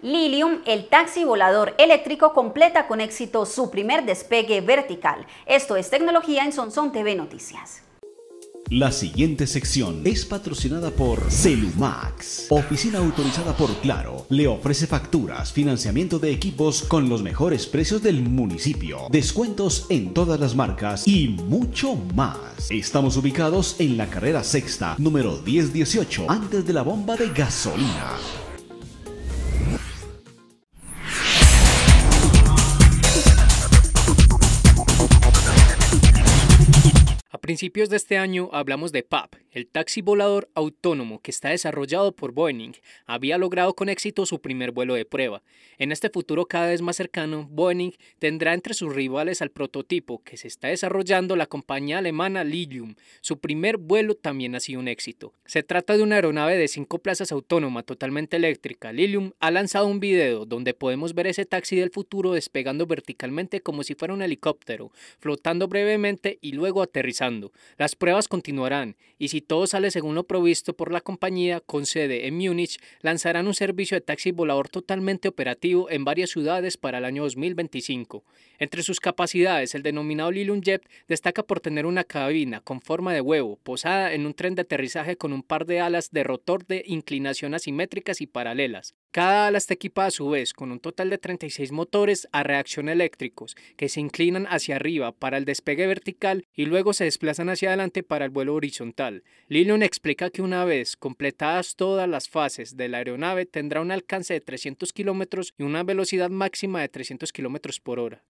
Lilium, el taxi volador eléctrico, completa con éxito su primer despegue vertical. Esto es tecnología en Sonson TV Noticias. La siguiente sección es patrocinada por Celumax, oficina autorizada por Claro. Le ofrece facturas, financiamiento de equipos con los mejores precios del municipio, descuentos en todas las marcas y mucho más. Estamos ubicados en la carrera sexta, número 1018, antes de la bomba de gasolina. Principios de este año hablamos de PAP, el taxi volador autónomo que está desarrollado por Boeing. Había logrado con éxito su primer vuelo de prueba. En este futuro cada vez más cercano, Boeing tendrá entre sus rivales al prototipo que se está desarrollando la compañía alemana Lilium. Su primer vuelo también ha sido un éxito. Se trata de una aeronave de cinco plazas autónoma totalmente eléctrica. Lilium ha lanzado un video donde podemos ver ese taxi del futuro despegando verticalmente como si fuera un helicóptero, flotando brevemente y luego aterrizando. Las pruebas continuarán y si todo sale según lo provisto por la compañía con sede en Múnich, lanzarán un servicio de taxi volador totalmente operativo en varias ciudades para el año 2025. Entre sus capacidades, el denominado Lilium Jet destaca por tener una cabina con forma de huevo, posada en un tren de aterrizaje con un par de alas de rotor de inclinación asimétricas y paralelas. Cada ala está equipada a su vez con un total de 36 motores a reacción eléctricos que se inclinan hacia arriba para el despegue vertical y luego se desplazan hacia adelante para el vuelo horizontal. Lilium explica que una vez completadas todas las fases de la aeronave tendrá un alcance de 300 kilómetros y una velocidad máxima de 300 kilómetros por hora.